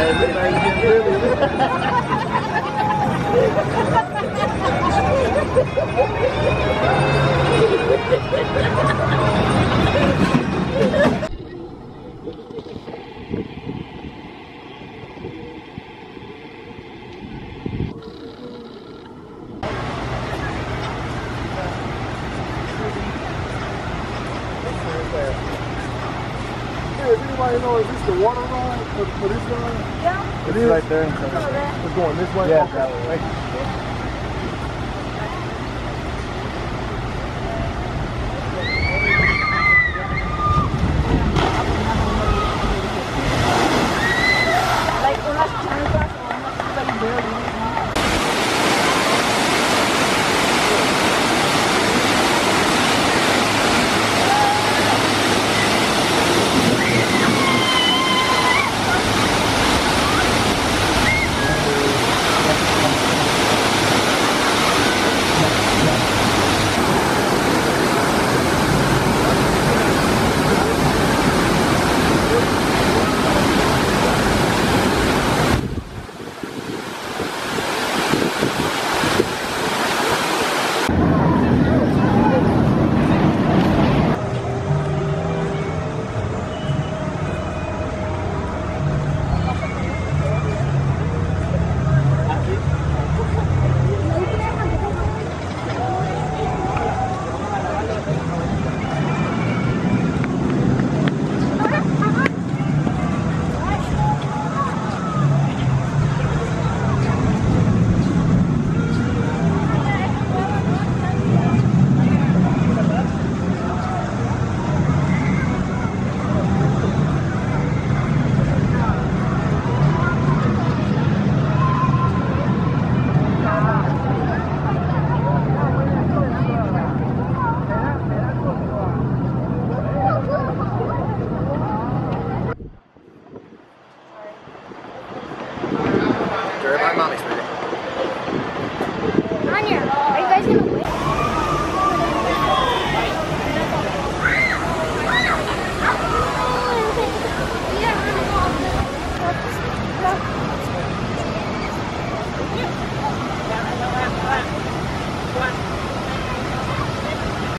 Everything's really Hey, if anybody knows, is this the water line for, for this line? Yeah. It It's is? right there. There. It's going this way? Yeah, Okay. that way.